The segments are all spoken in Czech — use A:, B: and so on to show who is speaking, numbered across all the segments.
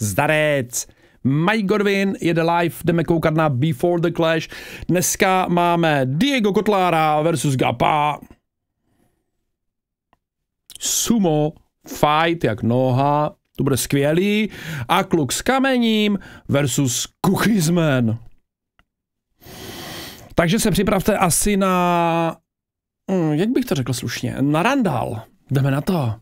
A: Zdarec. Mike Godwin jede live, jdeme koukat na Before the Clash. Dneska máme Diego Kotlára versus Gapa. Sumo, fight jak noha, to bude skvělý. A kluk s kamením versus Cookiesman. Takže se připravte asi na... hm, Jak bych to řekl slušně? Na randál. Jdeme na to.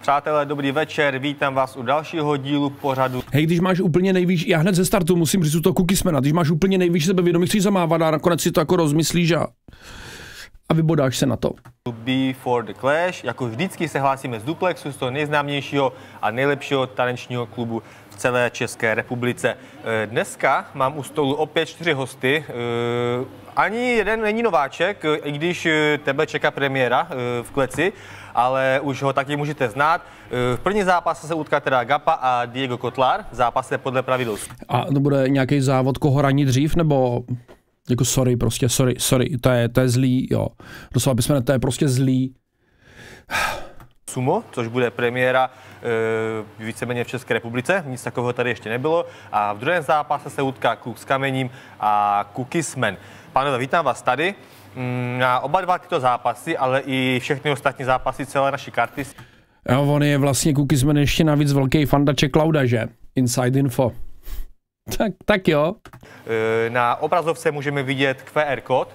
B: Přátelé, dobrý večer, vítám vás u dalšího dílu pořadu
A: Hej, když máš úplně nejvíc, já hned ze startu musím říct u toho Cookiesmana, když máš úplně nejvíc sebevědomí, chceš zamávat a nakonec si to jako rozmyslíš a, a vybodáš se na to.
B: Before the Clash. Jako vždycky se hlásíme z Duplexu, z toho nejznámějšího a nejlepšího tanečního klubu celé České republice. Eh, Dneska mám u stolu opět čtyři hosty. Eh, Ani jeden není nováček, eh, i když tebe čeká premiéra v kleci, ale už ho taky můžete znát. V první zápase se utká teda Gapa a Diego Kotlar. V zápase podle pravidel
A: A to bude nějaký závod, koho ranit dřív, nebo jako sorry, prostě sorry, sorry, to je, to je zlý, jo. Doslova bychom, to je prostě zlý.
B: Sumo, což bude premiéra e, víceméně v České republice, nic takového tady ještě nebylo. A v druhém zápase se utká Kluk s kamením a Kukismen. Pánové, vítám vás tady. Mm, Na oba dva tyto zápasy, ale i všechny ostatní zápasy celé naší karty
A: A on je vlastně Cookiesman ještě navíc velký fanda Klauda, že? Inside info. Tak, tak jo.
B: E, Na obrazovce můžeme vidět QR kód,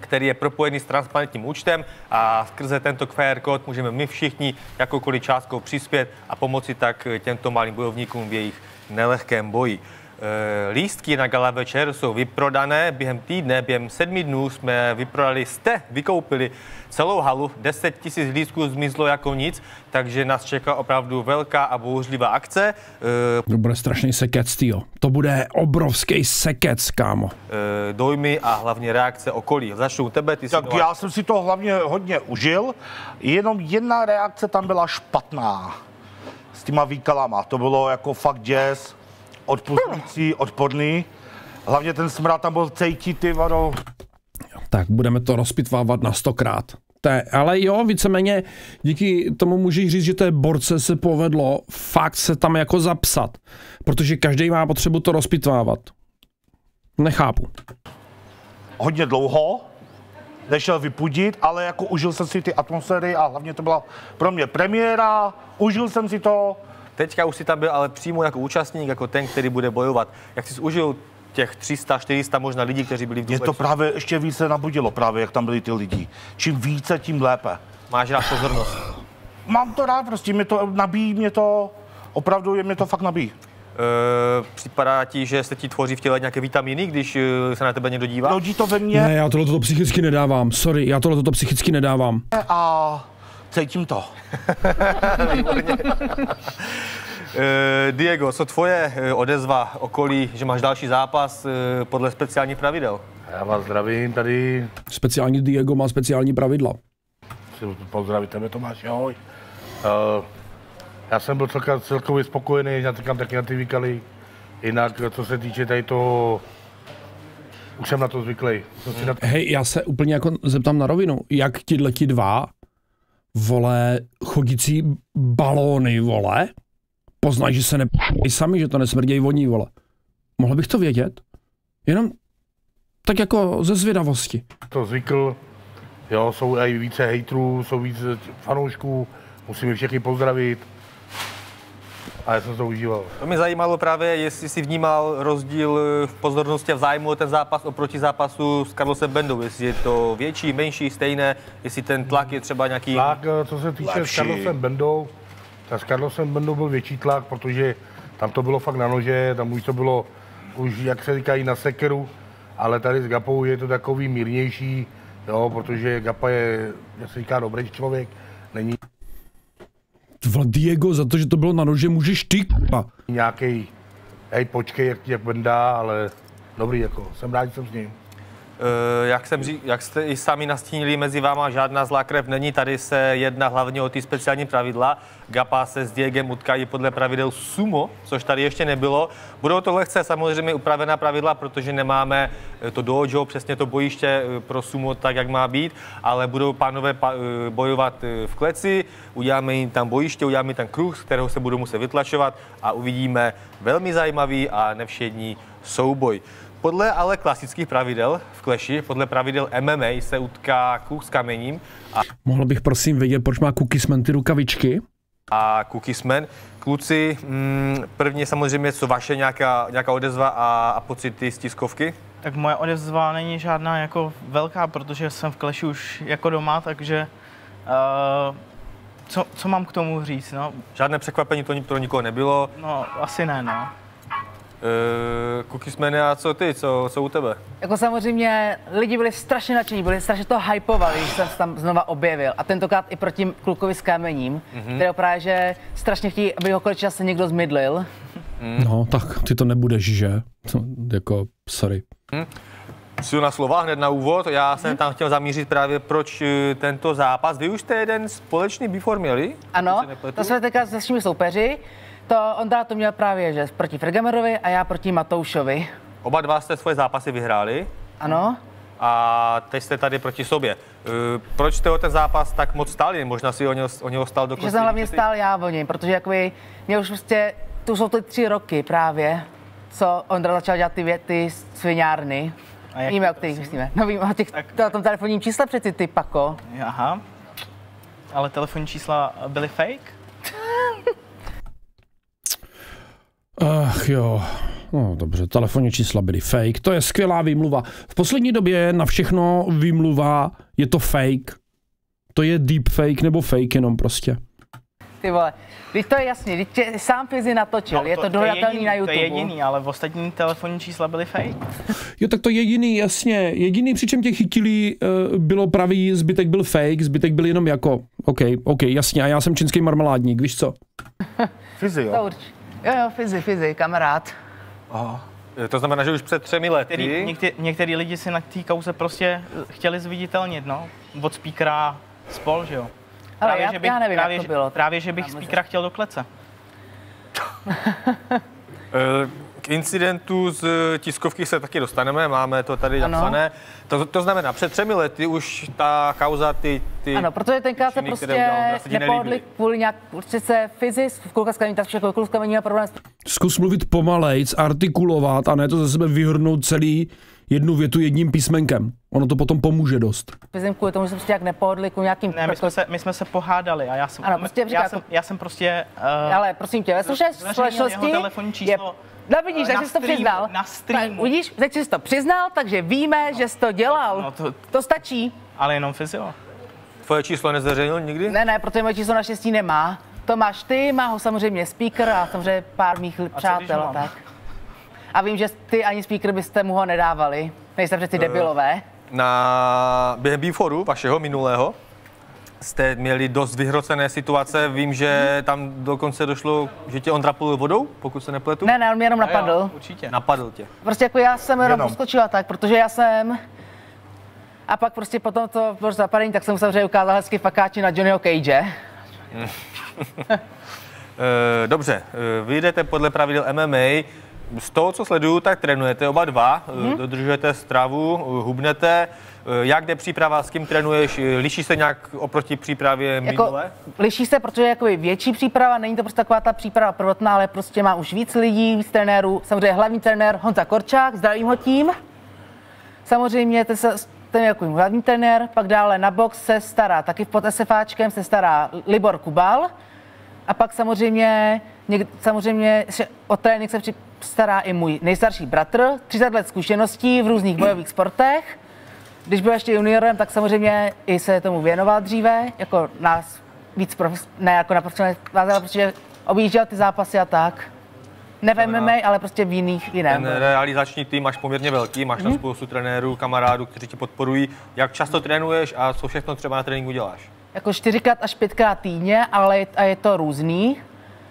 B: který je propojený s transparentním účtem a skrze tento QR kód můžeme my všichni jakoukoliv částkou přispět a pomoci tak těmto malým bojovníkům v jejich nelehkém boji. E, Lístky na gala večer jsou vyprodané. Během týdne, během sedmi dnů jsme vyprodali, jste vykoupili celou halu. 10 tisíc lístků zmizlo jako nic, takže nás čeká opravdu velká a bouřlivá akce. E,
A: To bude strašný sekec, týjo. To bude obrovský sekec, kámo.
B: e, dojmy a hlavně reakce okolí. Začnu u tebe, ty
C: Tak já jsem si to hlavně hodně užil, jenom jedna reakce tam byla špatná s těma výkalama. To bylo jako fakt jazz, odpustující, odporný. Hlavně ten smrad tam byl cejtí, ty vado.
A: Tak budeme to rozpitvávat na stokrát. To je, ale jo, víceméně díky tomu můžeš říct, že té borce se povedlo fakt se tam jako zapsat. Protože každý má potřebu to rozpitvávat. Nechápu.
C: hodně dlouho, nešel vypudit, ale jako užil jsem si ty atmosféry a hlavně to byla pro mě premiéra, užil jsem si to.
B: Teďka už si tam byl ale přímo jako účastník, jako ten, který bude bojovat. Jak jsi si užil těch 300, 400 možná lidí, kteří byli v
C: Mě to právě ještě více nabudilo, právě jak tam byli ty lidi. Čím více, tím lépe.
B: Máš rád pozornost.
C: Mám to rád, prostě mě to nabíjí, mě to, opravdu je mě to fakt nabíjí.
B: E, připadá ti, že se ti tvoří v těle nějaké vitamíny, když e, se na tebe někdo dívá?
C: Rodí to ve mně
A: Ne, já tohle to psychicky nedávám. Sorry, já tohle to psychicky nedávám.
C: a cítím to.
B: E, Diego, co tvoje e, odezva okolí, že máš další zápas e, podle speciálních pravidel?
D: Já vás zdravím tady,
A: Speciální Diego má speciální pravidla.
D: chci pozdravit tebe Tomáš, ahoj. Uh, já jsem byl celka, celkově spokojený, já říkám taky na ty výkaly. Jinak, co se týče tady toho, už jsem na to zvyklý. Si na
A: Hej, já se úplně jako zeptám na rovinu, jak ti letí dva, vole, chodící balóny, vole, poznají, že se ne sami, že to nesmrdějí voní, vole. Mohl bych to vědět? Jenom tak jako ze zvědavosti.
D: to zvykl. Jo, jsou i více hejtrů, jsou více fanoušků, musím je všechny pozdravit. A já jsem to užíval.
B: To mě zajímalo právě, jestli jsi vnímal rozdíl v pozornosti a v zájmu o ten zápas oproti zápasu s Carlosem Bendou. Jestli je to větší, menší, stejné, jestli ten tlak je třeba nějaký...
D: Tlak, eh, co se týče
C: Lepší.
D: s Carlosem Bendou, tak s Carlosem Bendou byl větší tlak, protože tam to bylo fakt na nože, tam už to bylo, už jak se říkají, na sekeru, ale tady s Gapou je to takový mírnější, jo, protože Gapa je, jak se říká, dobrý člověk,
A: Diego, za to, že to bylo na nože, můžeš ty, k***a.
D: nějaký, hej, počkej, jak, jak Benda, ale dobrý, jako, jsem rád, že jsem s ním.
B: Eh, Jak, jsem, jak jste i sami nastínili, mezi váma žádná zlá krev není. Tady se jedná hlavně o ty speciální pravidla. Gapa se s Diegem utkají podle pravidel sumo, což tady ještě nebylo. Budou to lehce samozřejmě upravená pravidla, protože nemáme eh, to dojo, přesně to bojiště eh, pro sumo tak, jak má být, ale budou pánové eh, bojovat v kleci, uděláme jim tam bojiště, uděláme tam kruh, z kterého se budou muset vytlačovat a uvidíme velmi zajímavý a nevšední souboj. Podle ale klasických pravidel v kleši, podle pravidel MMA se utká kluk s kamením a,
A: Mohl bych prosím vědět, proč má Cookiesman ty rukavičky?
B: A Cookiesman. Kluci, mm, prvně samozřejmě, co vaše nějaká, nějaká odezva a, a pocity z tiskovky?
E: Tak moje odezva není žádná jako velká, protože jsem v Clashi už jako doma, takže uh, co, co mám k tomu říct, no?
B: Žádné překvapení to pro nikoho nebylo.
E: No, asi ne, no.
B: Uh, Cookiesman, a co ty, co, co u tebe?
F: Jako samozřejmě lidi byli strašně nadšení, byli strašně to hypovali, když jsem se tam znova objevil. A tentokrát i proti klukovi s kamením, mm-hmm. který právě, že strašně chtějí, aby ho konečně se někdo zmydlil.
A: No, tak ty to nebudeš, že? To, jako, sorry.
B: Silná slova hned na úvod. Já jsem tam chtěl zamířit právě, proč eh, tento zápas. Vy už jste jeden společný before měli?
F: Ano, to jsme teďka se svými soupeři. To Ondra to měl právě, že proti Fergamerovi a já proti Matoušovi.
B: Oba dva jste svoje zápasy vyhráli.
F: Ano,
B: a teď jste tady proti sobě. Eh, Proč jste o ten zápas tak moc stáli? Možná si o něho, o něho stál dokonce.
F: že jsem hlavně
B: ty?
F: stál já o něj, protože jakoby, mě už prostě, tu jsou to tři roky právě, co Ondra začal dělat ty, vě, ty sviňárny.
E: A jak
F: Víme, o kterých myslíme. No víme o těch,
E: Tak-
F: to, o tom telefonním čísle přeci ty pako.
E: Aha. Ale telefonní čísla byly fake?
A: Ach jo, no dobře, telefonní čísla byly fake, to je skvělá výmluva. V poslední době na všechno výmluva, je to fake. To je deep fake nebo fake jenom prostě.
F: Ty vole, když to je jasně, když tě sám Fizi natočil,
E: No,
F: je to, dohledatelný
E: jediný,
F: na YouTube.
E: To je jediný, ale v ostatní telefonní čísla byly fake.
A: Jo, tak to jediný, jasně, jediný, přičem tě chytili, uh, bylo pravý, zbytek byl fake, zbytek byl jenom jako, OK, OK, jasně, a já jsem čínský marmeládník, víš co?
C: Fyzi,
F: To
C: jo?
F: Jo, jo, Fizi, Fizi, kamarád.
C: Aha.
B: Eh, To znamená, že už před třemi lety.
E: Který, některý, některý lidi si na té kauze prostě eh, chtěli zviditelnit, no. Od speakera spol, že jo.
F: Ale já- já nevím, jak
E: právě,
F: to
E: že-
F: bylo.
E: Právě, že bych speakera chtěl do klece.
B: K incidentu z eh, tiskovky se taky dostaneme, máme to tady
F: Ano.
B: napsané. To, to znamená, před třemi lety už ta kauza, ty, ty
F: Ano, protože tenkrát se
B: činy,
F: prostě
B: se
F: nepohodli kvůli nějak, určitě se Fizi, v kulka tak všechno kulka problém
A: Zkus mluvit pomalejc, artikulovat a ne to ze sebe vyhrnout celý jednu větu jedním písmenkem. Ono to potom pomůže dost.
F: Fizem kvůli tomu, že jsme prostě jak nepohodli kvůli nějakým...
E: Ne, my jsme, se, my jsme se pohádali a já jsem,
F: Ano, prostě
E: já,
F: říká
E: jsem, já jsem prostě... Uh,
F: Ale prosím tě, ve společnosti
E: telefonní číslo,
F: No vidíš, takže
E: na
F: jsi to přiznal.
E: na streamu.
F: Vidíš, teď jsi to přiznal, takže víme, že jsi to dělal.
E: No to-
F: to stačí.
E: ale jenom fyzio.
B: Tvoje číslo nezveřejnil nikdy?
F: Ne, ne, protože moje číslo naštěstí nemá. To máš ty, má ho samozřejmě speaker a samozřejmě pár mých přátel tak. A vím, že ty ani speaker byste mu ho nedávali. Nejste přeci debilové.
B: Na, během Beforu, vašeho minulého, jste měli dost vyhrocené situace. Vím, že tam dokonce došlo, že tě on trapil vodou, pokud se nepletu.
F: Ne, ne, on mě jenom
E: Jo,
F: napadl.
E: určitě.
B: Napadl tě.
F: Prostě jako já jsem jenom
C: Jenom.
F: poskočila tak, protože já jsem... A pak prostě potom to bylo zapadení, tak jsem samozřejmě ukázal hezky fakáči na Johnnyho Cage.
B: Eh, Dobře, eh, vy jdete podle pravidel MMA. Z toho, co sleduju, tak trénujete oba dva, hmm. dodržujete stravu, eh, hubnete. Eh, Jak jde příprava, s kým trénuješ? Liší se nějak oproti přípravě
F: Jako, liší se, protože je větší příprava, není to prostě taková ta příprava prvotná, ale prostě má už víc lidí, víc trenérů. Samozřejmě hlavní trenér Honza Korčák, zdravím ho tím. Samozřejmě ten, se, ten je jako hlavní trenér, pak dále na box se stará taky pod SFáčkem, se stará Libor Kubal. A pak samozřejmě, něk, samozřejmě že o trénink se stará i můj nejstarší bratr, 30 let zkušeností v různých bojových sportech. Když byl ještě juniorem, tak samozřejmě i se tomu věnoval dříve, jako nás víc profes, ne jako na profesionální protože objížděl ty zápasy a tak. Ne v MMA, ale prostě v jiných, jiném.
B: Ten realizační tým máš poměrně velký, máš tam spoustu trenérů, kamarádů, kteří ti podporují. Jak často trénuješ a co všechno třeba na tréninku děláš?
F: Jako čtyřikrát až pětkrát týdně, ale je, a je to různý.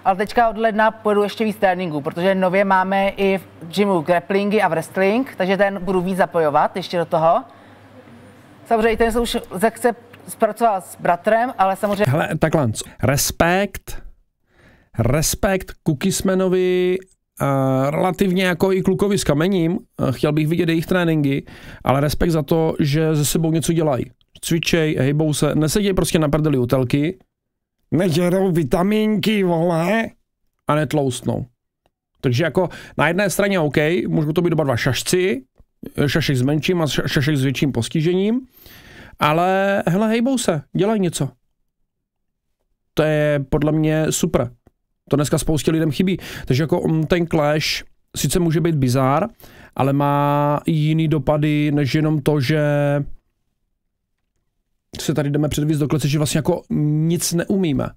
F: Ale teďka od ledna pojedu ještě víc tréninku, protože nově máme i v gymu grapplingy a wrestling, takže ten budu víc zapojovat ještě do toho. Samozřejmě ten se už chce zpracoval s bratrem, ale samozřejmě...
A: Hele, takhle, respekt, respekt Kukismanovi, uh, relativně jako i klukovi s kamením, uh, chtěl bych vidět jejich tréninky, ale respekt za to, že ze sebou něco dělají. Cvičej, hejbou se, neseděj prostě na prdeli telky, nežerou vitamínky, vole, a netloustnou. Takže jako na jedné straně OK, můžou to být oba dva šašci, šašek s menším a šašek s větším postižením, ale hele, hejbou se, dělají něco. To je podle mě super. To dneska spoustě lidem chybí. Takže jako mm, ten clash sice může být bizár, ale má jiný dopady, než jenom to, že se tady jdeme předvíc do klece, že vlastně jako nic neumíme.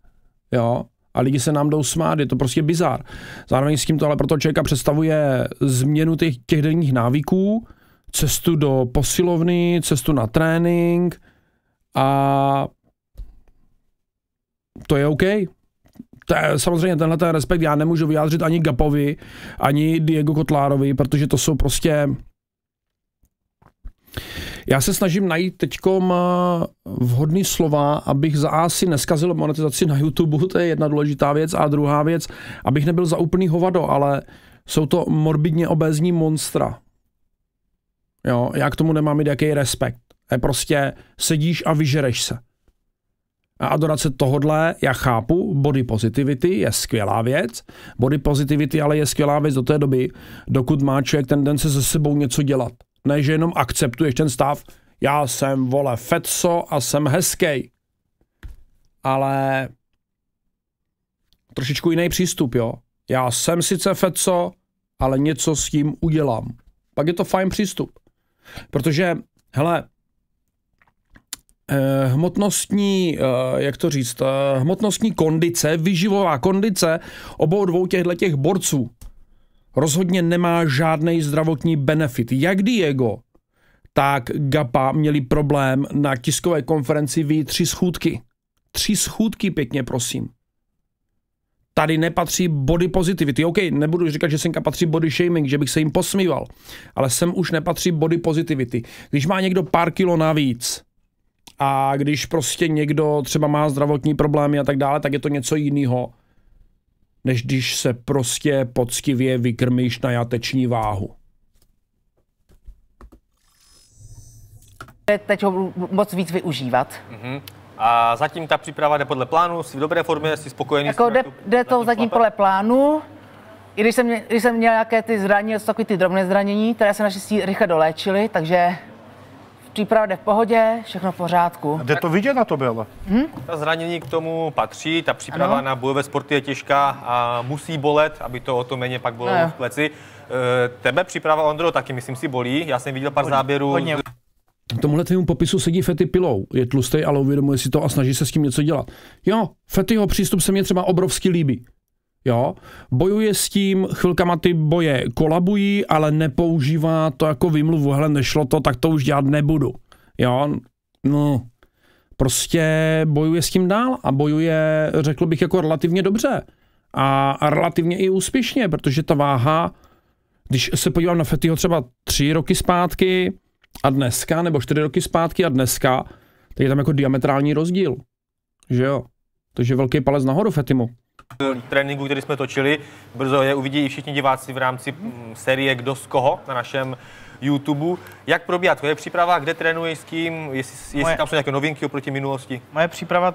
A: Jo? A lidi se nám jdou smát, je to prostě bizár. Zároveň s tím to ale pro toho člověka představuje změnu těch, těch denních návyků, cestu do posilovny, cestu na trénink a to je OK. To je, samozřejmě tenhle ten respekt já nemůžu vyjádřit ani Gapovi, ani Diego Kotlárovi, protože to jsou prostě já se snažím najít teďkom vhodný slova, abych za asi neskazil monetizaci na YouTube, to je jedna důležitá věc, a druhá věc, abych nebyl za úplný hovado, ale jsou to morbidně obézní monstra. Jo, já k tomu nemám mít jaký respekt. Je prostě sedíš a vyžereš se. A adorace tohodle, já chápu, body positivity je skvělá věc, body positivity ale je skvělá věc do té doby, dokud má člověk tendence se sebou něco dělat. Ne, že jenom akceptuješ ten stav, já jsem, vole, fetso a jsem hezký. Ale trošičku jiný přístup, jo. Já jsem sice fetso, ale něco s tím udělám. Pak je to fajn přístup. Protože, hele, eh, hmotnostní, eh, jak to říct, eh, hmotnostní kondice, vyživová kondice obou dvou těchto těch borců rozhodně nemá žádný zdravotní benefit. Jak Diego, tak Gapa měli problém na tiskové konferenci v tři schůdky. Tři schůdky pěkně, prosím tady nepatří body positivity. OK, nebudu říkat, že semka patří body shaming, že bych se jim posmíval, ale sem už nepatří body positivity. Když má někdo pár kilo navíc a když prostě někdo třeba má zdravotní problémy a tak dále, tak je to něco jiného, než když se prostě poctivě vykrmíš na jateční váhu.
F: Teď ho moc víc využívat.
B: Mm-hmm. A zatím ta příprava jde podle plánu, jsi v dobré formě, jsi spokojený
F: jako
B: s tím,
F: jde,
B: tu,
F: jde to zatím podle plánu. I když jsem, když jsem měl nějaké ty zranění, takové ty drobné zranění, které se naštěstí rychle doléčily, takže příprava jde v pohodě, všechno v pořádku.
C: Jde to vidět na to bylo?
B: Hm? Ta zranění k tomu patří, ta příprava ano. na bojové sporty je těžká a musí bolet, aby to o to méně pak bylo no. v pleci. E, tebe příprava, Ondro, taky myslím si bolí. Já jsem viděl pár hodně, záběrů. Hodně.
A: Tomuhle tvému popisu sedí Fety pilou. Je tlustý, ale uvědomuje si to a snaží se s tím něco dělat. Jo, Fetyho přístup se mně třeba obrovsky líbí. Jo, bojuje s tím, chvilkama ty boje kolabují, ale nepoužívá to jako vymluvu, hele, nešlo to, tak to už dělat nebudu. Jo, no, prostě bojuje s tím dál a bojuje, řekl bych, jako relativně dobře. A, a relativně i úspěšně, protože ta váha, když se podívám na Fetyho třeba tři roky zpátky, a dneska, nebo čtyři roky zpátky a dneska, tak je tam jako diametrální rozdíl. Že jo? Takže velký palec nahoru Fetimu.
B: Tréninku, který jsme točili, brzo je uvidí i všichni diváci v rámci mm, série Kdo z koho na našem YouTube. Jak probíhá tvoje příprava, kde trénuješ s kým, jestli, jestli Moje... tam jsou nějaké novinky oproti minulosti?
E: Moje příprava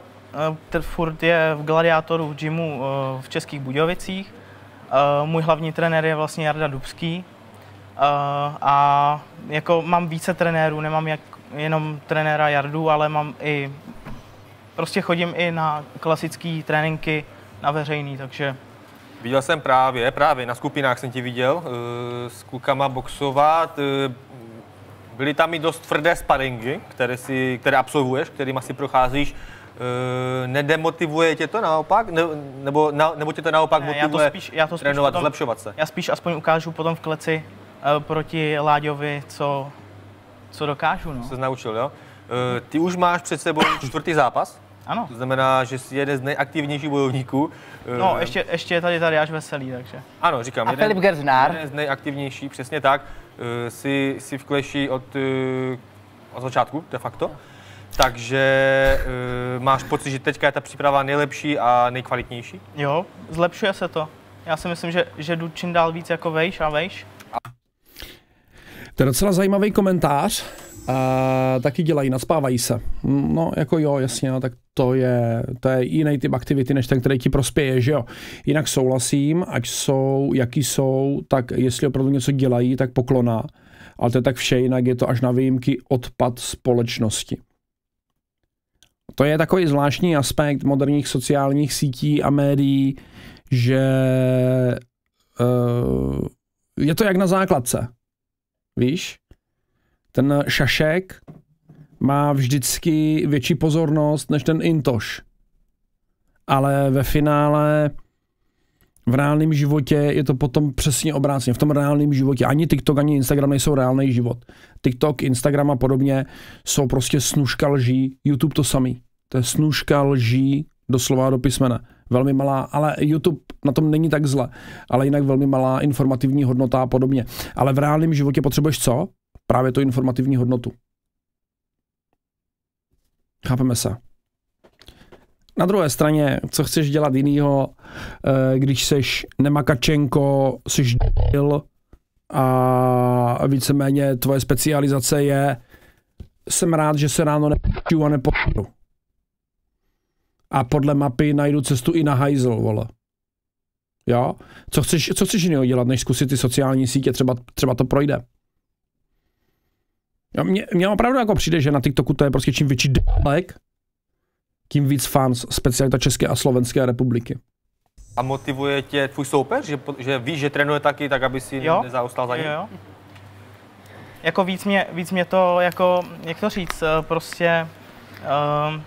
E: uh, furt je v Gladiátoru v gymu uh, v Českých Budějovicích. Uh, můj hlavní trenér je vlastně Jarda Dubský, Uh, a jako mám více trenérů, nemám jak jenom trenéra Jardu, ale mám i, prostě chodím i na klasické tréninky na veřejný, takže...
B: Viděl jsem právě, právě na skupinách jsem ti viděl, uh, s klukama boxovat, uh, byly tam i dost tvrdé sparingy, které, si, které absolvuješ, kterými si procházíš. Uh, nedemotivuje tě to naopak? Ne, nebo, na, nebo tě to naopak ne, motivuje já to spíš, já to spíš trénovat, potom, zlepšovat se?
E: Já spíš aspoň ukážu potom v kleci, Eh, proti Láďovi, co, co dokážu. No.
B: Jsi naučil, jo? Eh, ty už máš před sebou čtvrtý zápas
E: Ano.
B: To znamená, že jsi jeden z nejaktivnějších bojovníků.
E: No,
B: Eh,
E: ještě, ještě je tady tady až veselý, takže.
B: Ano, říkám.
F: A Filip Gerznár?
B: Jeden z nejaktivnějších, přesně tak. Eh, Jsi, jsi v Kleši od, eh, od začátku, de facto. Takže eh, máš pocit, že teďka je ta příprava nejlepší a nejkvalitnější?
E: Jo, zlepšuje se to. Já si myslím, že, že jdu čím dál víc jako vejš a vejš.
A: To je docela zajímavý komentář. A taky dělají, naspávají se. No, jako jo, jasně, no, tak to je, to je jiný typ aktivity, než ten, který ti prospěje, že jo. Jinak souhlasím, ať jsou, jaký jsou, tak jestli opravdu něco dělají, tak poklona. Ale to je tak vše, jinak je to až na výjimky odpad společnosti. To je takový zvláštní aspekt moderních sociálních sítí a médií, že uh, je to jak na základce. Víš? Ten šašek má vždycky větší pozornost než ten intoš. Ale ve finále v reálném životě je to potom přesně obráceně. V tom reálném životě ani TikTok, ani Instagram nejsou reálný život. TikTok, Instagram a podobně jsou prostě snužka lží. YouTube to samý. To je snužka lží doslova do písmene. Velmi malá, ale YouTube na tom není tak zle, ale jinak velmi malá informativní hodnota a podobně. Ale v reálném životě potřebuješ co? Právě tu informativní hodnotu. Chápeme se. Na druhé straně, co chceš dělat jinýho, eh, když seš nemakačenko, seš d***il a víceméně tvoje specializace je jsem rád, že se ráno nepůjdu a nepůjdu. A podle mapy najdu cestu i na hajzl, vole. Jo? Co chceš, co chceš jiného dělat, než zkusit ty sociální sítě, třeba, třeba to projde. Jo, mně, mně opravdu jako přijde, že na TikToku to je prostě čím větší d***lek, tím víc fans, specialita České a Slovenské republiky.
B: A motivuje tě tvůj soupeř, že, že víš, že trénuje taky, tak aby si
E: Jo.
B: nezaostal za ním?
E: Jo, jo. Jako víc mě, víc mě to, jako, jak to říct, eh, prostě um,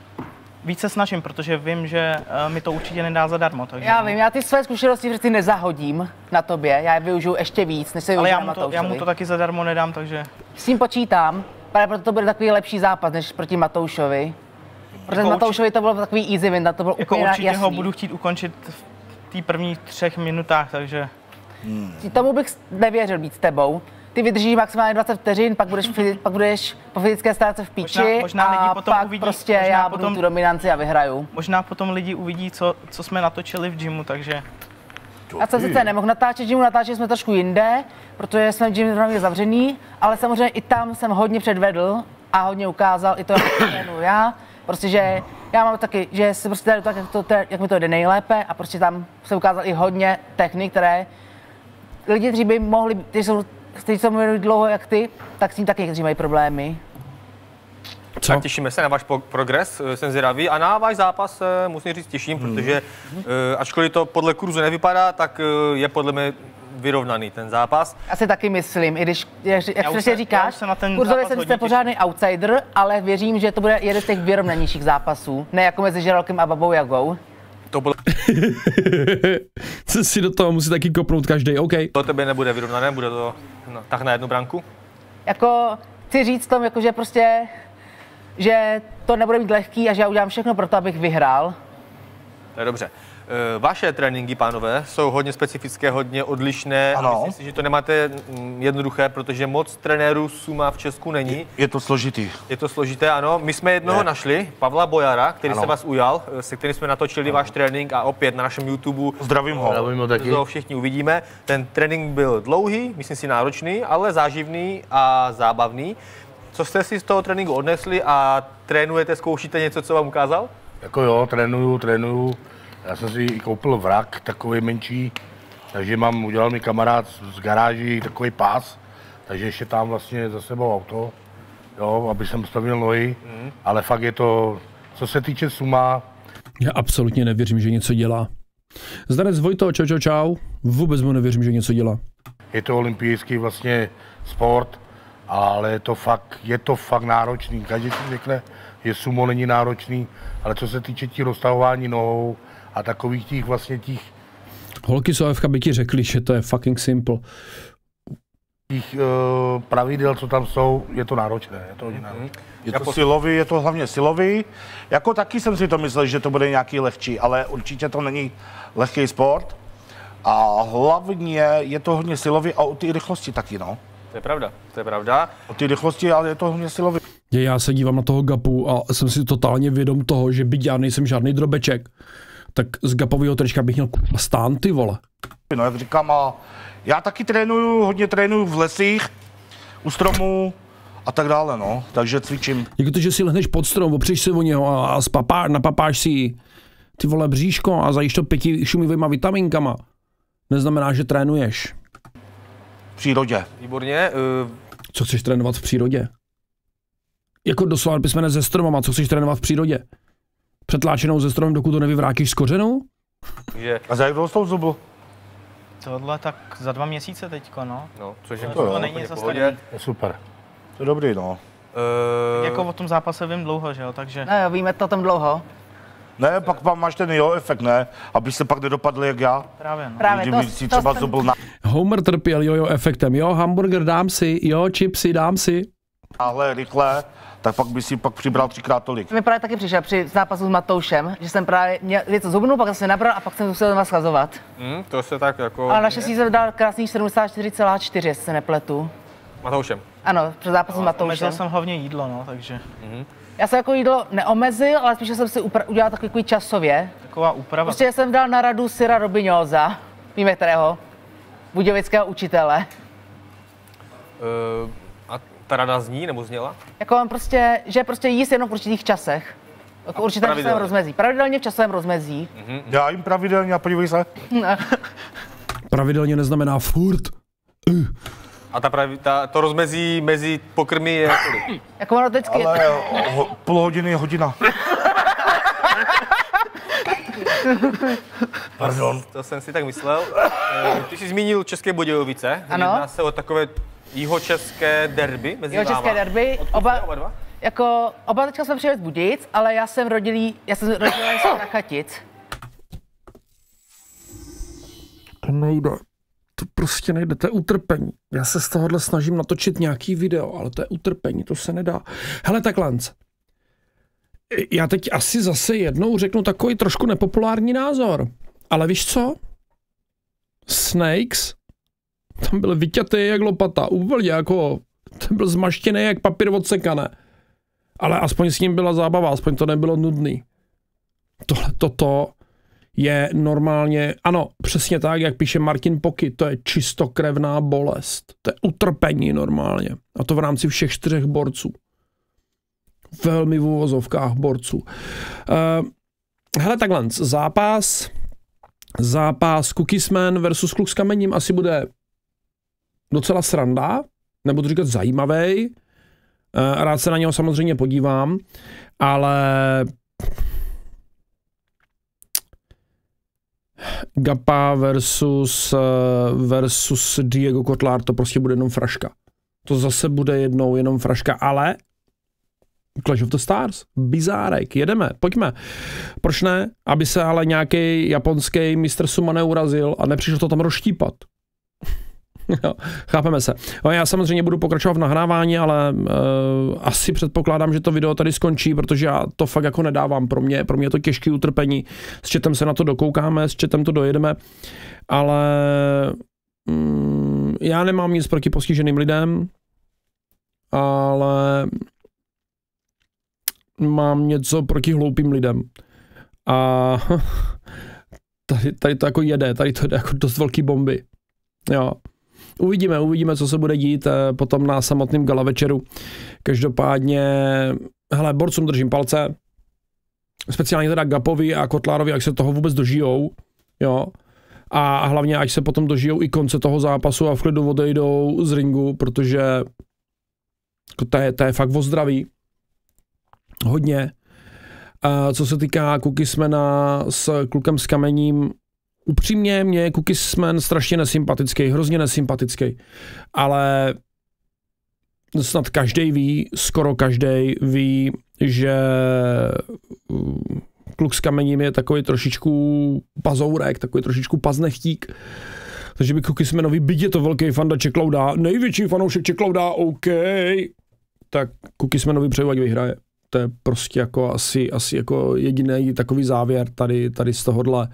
E: víc se snažím, protože vím, že eh, mi to určitě nedá zadarmo. Takže,
F: Já vím, já ty své zkušenosti ty nezahodím na tobě, já je využiju ještě víc, než se
E: ale já mu, to, já mu to taky zadarmo nedám, takže
F: S tím počítám, právě proto to bude takový lepší zápas, než proti Matoušovi. Protože
E: Jako
F: Matoušovi to bylo takový easy win, to bylo
E: jako
F: úplně
E: určitě
F: jasný.
E: ho budu chtít ukončit v té prvních třech minutách, takže
F: Tomu bych nevěřil být s tebou. Ty vydržíš maximálně 20 vteřin, pak budeš, pak budeš po fyzické stránce v píči
E: Možná- možná lidi
F: a
E: potom
F: pak
E: uvidí-
F: prostě
E: možná
F: já
E: potom-
F: budu tu dominanci a vyhraju.
E: možná potom lidi uvidí, co, co jsme natočili v gymu, takže
F: Já jsem sice nemohl natáčet gymu, natáčeli jsme trošku jinde, protože jsme gym zrovna zavřený, ale samozřejmě i tam jsem hodně předvedl a hodně ukázal i to, jak trénuju já. Prostě, že já mám taky, že si prostě trénuju tak, jak, to, jak mi to jde nejlépe a prostě tam jsem ukázal i hodně technik, které lidi, kteří by mohli, kteří jsou, kteří jsou mluví dlouho jak ty, tak s tím taky někteří mají problémy.
A: Co?
B: Tak těšíme se na váš progres, eh, jsem zvědavý. A na váš zápas eh, musím říct těším, protože eh, ačkoliv to podle kurzu nevypadá, tak je podle mě vyrovnaný ten zápas.
F: Já si taky myslím, i když, jak, jak
E: se- já
F: říkáš,
E: se na ten
F: kurzově jsem jste pořádný outsider, ale věřím, že to bude jeden z těch vyrovnanějších zápasů. Ne jako mezi Žeralkem a Babou Jagou.
B: To bylo
A: Co si do toho musí taky kopnout každý. OK.
B: to tebe nebude vyrovnané, bude to no, tak na jednu branku.
F: Jako chci říct tom, jako, že prostě, že to nebude mít lehký a že já udělám všechno pro to, abych vyhrál.
B: To je dobře. Eh, Vaše tréninky, pánové, jsou hodně specifické, hodně odlišné. A
C: Ano.
B: myslím si, že to nemáte mm, jednoduché, protože moc trenérů Suma v Česku není.
C: Je to složitý.
B: Je to složité, ano. My jsme jednoho
C: Je.
B: našli, Pavla Bojara, který
C: Ano.
B: se vás ujal, eh, se kterým jsme natočili váš trénink a opět na našem YouTube
C: Zdravím ho.
D: Zdravím ho taky.
B: to všichni uvidíme. Ten trénink byl dlouhý, myslím si náročný, ale záživný a zábavný. Co jste si z toho tréninku odnesli a trénujete, zkoušíte něco, co vám ukázal?
D: Jako jo, trénuju, trénuju. Já jsem si i koupil vrak, takový menší, takže mám, udělal mi kamarád z- z garáží takový pás, takže ještě tam vlastně za sebou auto, jo, aby jsem stavil nohy, mm. ale fakt je to, co se týče suma,
A: Já absolutně nevěřím, že něco dělá. Zdanec Vojto, čau, čau, čau. Vůbec mu nevěřím, že něco dělá.
D: je to olympijský vlastně sport, ale je to fakt, je to fakt náročný. Každý si řekne, že sumo není náročný, ale co se týče tí roztahování nohou a takových těch vlastně těch
A: Holky z OFK by ti řekli, že to je fucking simple.
D: těch uh, pravidel, co tam jsou, je to náročné. Je to hodně náročné.
C: Je to silový, je to hlavně silový. Jako taky jsem si to myslel, že to bude nějaký lehčí, ale určitě to není lehký sport. A hlavně je to hodně silový a o ty rychlosti taky, no.
B: To je pravda, to je pravda.
C: O ty rychlosti, ale je to hodně silový.
A: Je, já se dívám na toho Gapu a jsem si totálně vědom toho, že byť já nejsem žádný drobeček, tak z Gapového trička bych měl stán, ty vole.
C: No, jak říkám, a já taky trénuju, hodně trénuju v lesích, u stromů a tak dále, no. Takže cvičím.
A: Jako to, že si lehneš pod strom, opřeš se o něho a, a spapá, napapáš si ty vole bříško a zajíš to pěti šumivýma vitaminkama. Neznamená, že trénuješ.
C: V přírodě.
B: Výborně. Uh,
A: Co chceš trénovat v přírodě? Jako doslova písmene ze stromama, co chceš trénovat v přírodě? Přetláčenou ze stromem, dokud to nevyvrátíš z kořenou?
B: že,
C: A za jak dlouho jsi zubu?
E: Tohle tak za dva měsíce teďko, no.
B: no, což je
E: To
C: jo,
E: není
B: úplně v
E: zas
B: pohodě.
E: tak
D: Je super.
C: To je dobrý, no.
B: Uh,
E: Jako o tom zápase vím dlouho, že jo, takže...
F: No jo, víme to o tom dlouho.
C: Ne, pak pak máš ten jo efekt, ne? Aby se pak nedopadli jak já.
E: Právě, no.
F: Právě to,
C: si
F: to,
C: třeba
F: to,
C: zubl na
A: Homer trpěl jojo efektem. Jo, hamburger dám si, jo, chipsy dám si.
C: náhle rychle, tak pak by si pak přibral třikrát tolik.
F: mi právě taky přišel při zápasu s Matoušem, že jsem právě měl něco zubnul, pak jsem se nabral a pak jsem musel vás schazovat.
B: hm, to se tak jako...
F: Ale naštěstí jsem dal krásný 74,4, jestli se nepletu.
B: Matoušem.
F: Ano, před zápasem s
E: Omezil
F: Matoušem.
E: jsem hlavně jídlo, no, takže
F: Já jsem jako jídlo neomezil, ale spíš jsem si upra- udělal takový, časově.
E: taková úprava.
F: Prostě jsem dal na radu Syra Robinóza, víme kterého, budějovického učitele.
B: Uh, ta rada zní, nebo zněla?
F: Jako on prostě, že prostě jíst jenom v určitých časech. Jako v určitém časovém rozmezí. Pravidelně v časovém rozmezí.
C: Já jim pravidelně a podívej se.
A: Pravidelně neznamená furt.
B: A ta, pravi, ta, to rozmezí mezi pokrmy je kolik?
F: Jako ono vždycky,
C: Ale ho, půl hodiny je hodina. Pardon.
B: To jsem si tak myslel. Eh, Ty jsi zmínil České Budějovice.
F: Ano.
B: Jedná se o takové jihočeské derby mezi
F: jeho
B: váma.
F: české derby,
B: Odkud
F: oba,
B: oba dva?
F: jako, oba teďka jsme přijeli z Budějic, ale já jsem rodilý, já jsem rodilý z Krachatic.
A: To nejde. To prostě nejde, to je utrpení. Já se z tohohle snažím natočit nějaký video, ale to je utrpení, to se nedá. Hele, tak Lance. Já teď asi zase jednou řeknu takový trošku nepopulární názor. Ale víš co? Snakes, tam byl vyťatý jak lopata, úplně jako, ten byl zmaštěný jak papír odsekané. Ale aspoň s ním byla zábava, aspoň to nebylo nudný. Tohle, toto, je normálně, ano, přesně tak, jak píše Martin Poky, to je čistokrevná bolest. To je utrpení normálně. A to v rámci všech čtyřech borců. Velmi v úvozovkách borců. Uh, hele, takhle, zápas, zápas Cookiesman versus Kluk s kamením asi bude docela sranda, nebudu říkat zajímavý. Uh, rád se na něho samozřejmě podívám, ale Gapa versus, eh, versus Diego Kotlar, to prostě bude jenom fraška. To zase bude jednou jenom fraška, ale Clash of the Stars, bizárek, jedeme, pojďme. Proč ne, aby se ale nějaký japonský mistr Suma neurazil a nepřišel to tam rozštípat. Jo, chápeme se. No, já samozřejmě budu pokračovat v nahrávání, ale uh, asi předpokládám, že to video tady skončí, protože já to fakt jako nedávám. Pro mě, pro mě je to těžké utrpení. S četem se na to dokoukáme, s četem to dojedeme, ale mm, já nemám nic proti postiženým lidem, ale mám něco proti hloupým lidem. A tady, tady to jako jede, tady to jde jako dost velký bomby. Jo. Uvidíme, uvidíme, co se bude dít eh, potom na samotném gala večeru. Každopádně, hele, borcům držím palce, speciálně teda Gapovi a Kotlárovi, jak se toho vůbec dožijou, jo. A hlavně, ať se potom dožijou i konce toho zápasu a v klidu odejdou z ringu, protože jako to je, to je fakt o zdraví. Hodně. A co se týká Kukismena s klukem s kamením, upřímně mě je Kukisman strašně nesympatický, hrozně nesympatický, ale snad každý ví, skoro každý ví, že uh, kluk s kamením je takový trošičku pazourek, takový trošičku paznechtík. Takže by Cookiesmanovi, byť je to velký fanda Čeklouda, největší fanoušek Čeklouda, OK, tak Cookiesmanovi přeju, ať vyhraje. To je prostě jako asi, asi jako jediný takový závěr tady, tady z tohohle,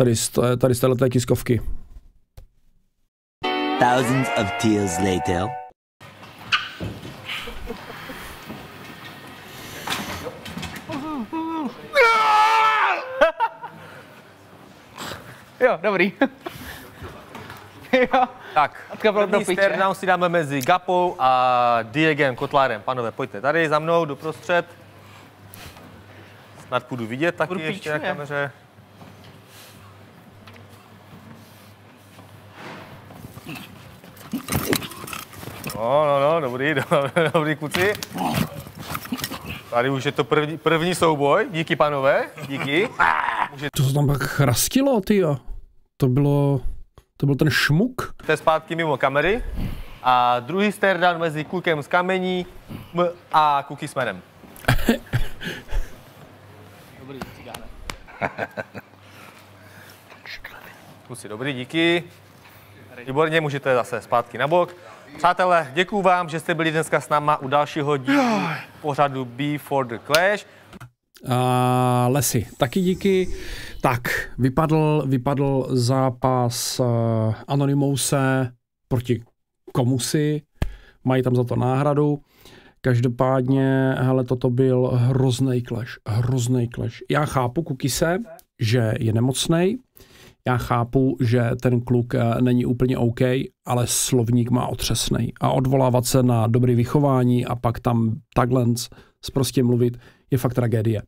A: tady tady z téhleté kiskovky.
G: Thousands of tears later.
F: Jo, dobrý. jo.
B: Tak, první
F: piče.
B: stare down si dáme mezi Gapou a Diegem Kotlárem. Panové, pojďte tady za mnou, doprostřed. Snad půjdu vidět taky
F: Budu
B: ještě na kameře. No, no, no, dobrý, do, dobrý kluci. Tady už je to první, první souboj. Díky, panové, díky.
A: To se tam pak chrastilo, ty To bylo, to byl ten šmuk.
B: Jste zpátky mimo kamery. A druhý stare down mezi klukem z kamení m- a Cookiesmanem. Kluci, dobrý, díky. Výborně, můžete zase zpátky na bok. Přátelé, děkuju vám, že jste byli dneska s náma u dalšího dílu pořadu Before the Clash.
A: A lesy, taky díky. Tak, vypadl, vypadl zápas uh, Anonymouse proti Komusi. Mají tam za to náhradu. Každopádně, hele, toto byl hrozný clash, hrozný clash. Já chápu Kukise, že je nemocný, já chápu, že ten kluk eh, není úplně OK, ale slovník má otřesný. A odvolávat se na dobré vychování a pak tam takhle prostě mluvit, je fakt tragédie.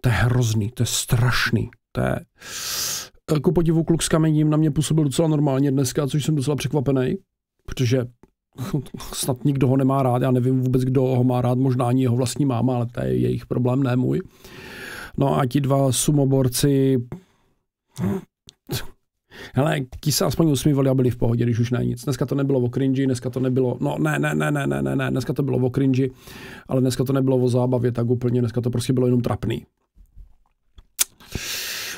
A: To je hrozný, to je strašný. To je... Ku podivu kluk s kamením na mě působil docela normálně dneska, což jsem docela překvapený, protože snad nikdo ho nemá rád, já nevím vůbec, kdo ho má rád, možná ani jeho vlastní máma, ale to je jejich problém, ne můj. No a ti dva sumoborci, hele, ti se aspoň usmívali a byli v pohodě, když už ne nic. Dneska to nebylo o cringe, dneska to nebylo, no ne, ne, ne, ne, ne, ne, ne, dneska to bylo o cringe, ale dneska to nebylo o zábavě tak úplně, dneska to prostě bylo jenom trapný.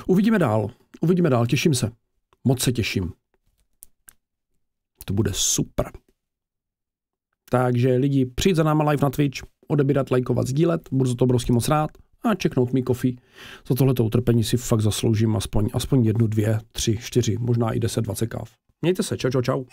A: Uvidíme dál, uvidíme dál, těším se. Moc se těším. To bude super. Takže lidi, přijít za náma live na Twitch, odebírat, lajkovat, sdílet, budu za to obrovský moc rád a čeknout mý coffee. Za tohleto utrpení si fakt zasloužím aspoň, aspoň jednu, dvě, tři, čtyři, možná i deset, dvacet káv. Mějte se, čau, čau, čau.